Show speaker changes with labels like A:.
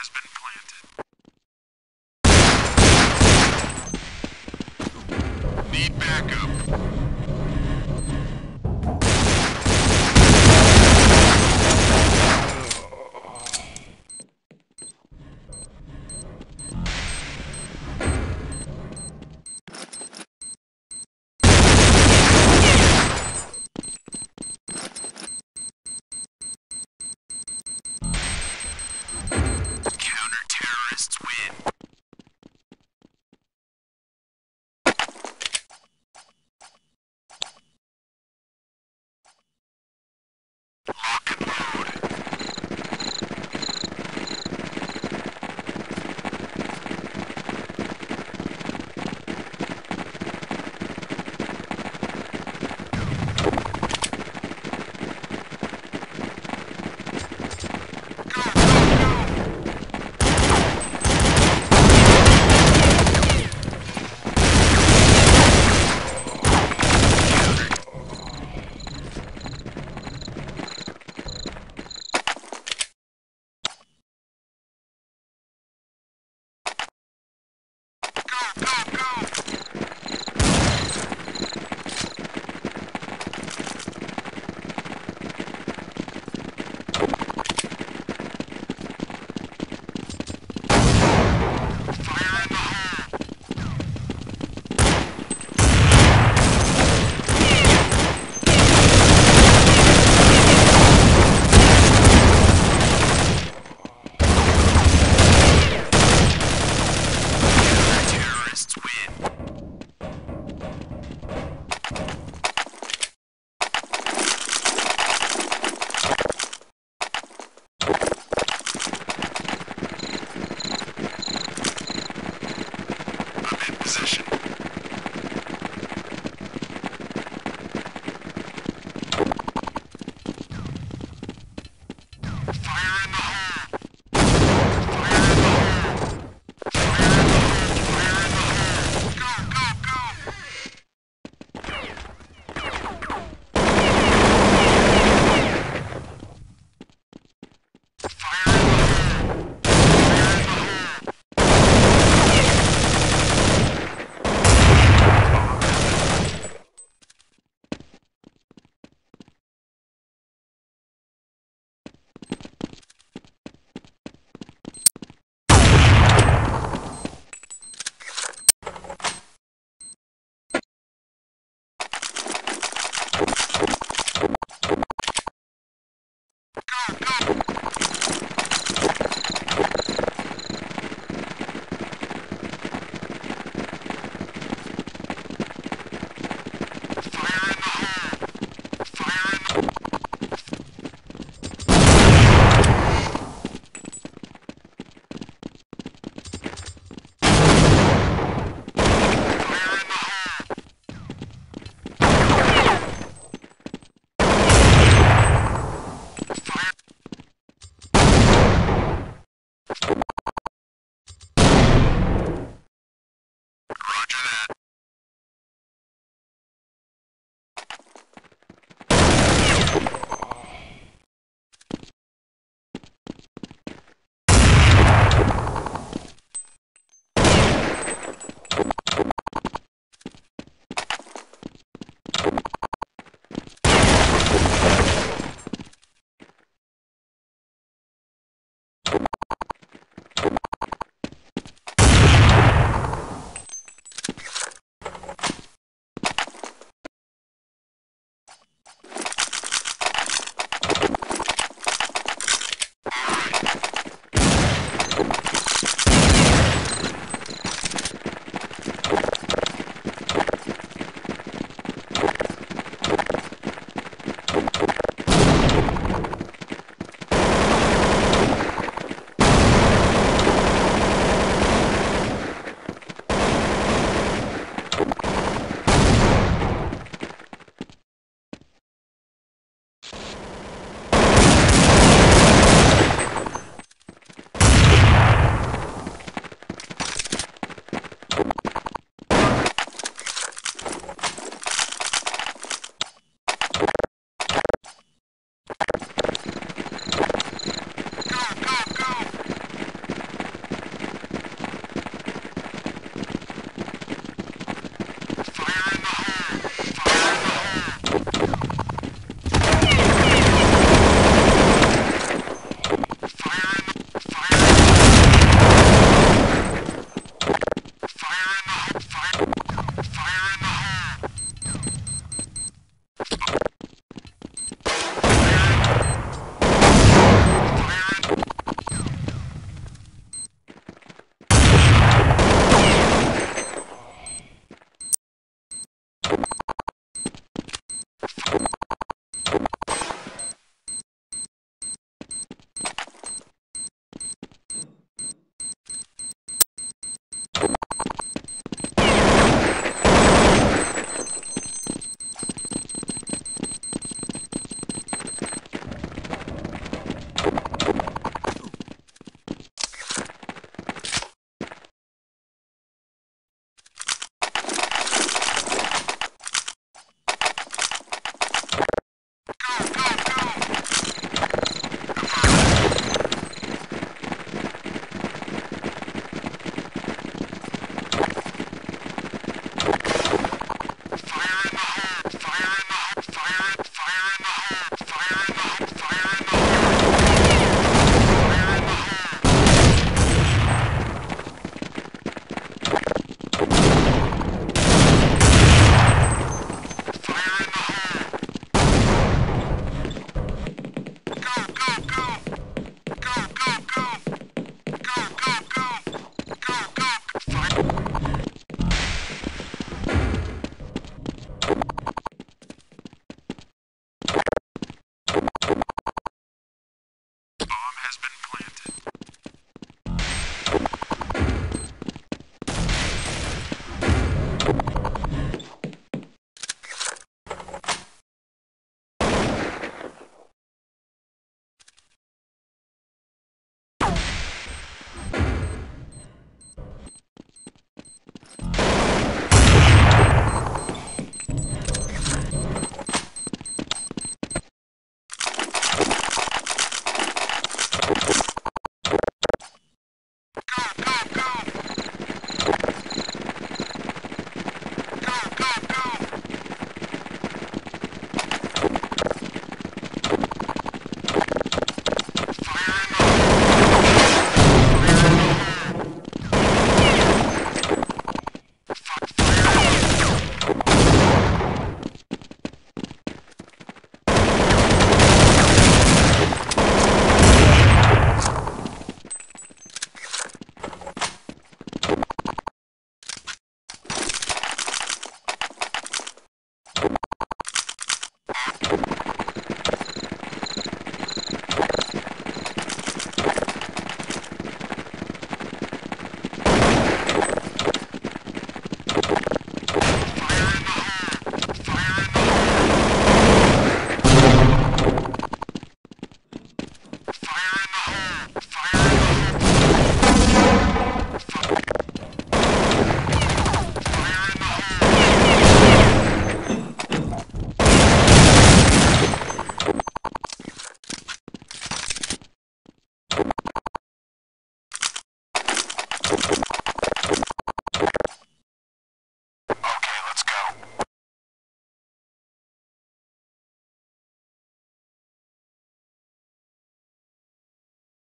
A: has been Terrorists win.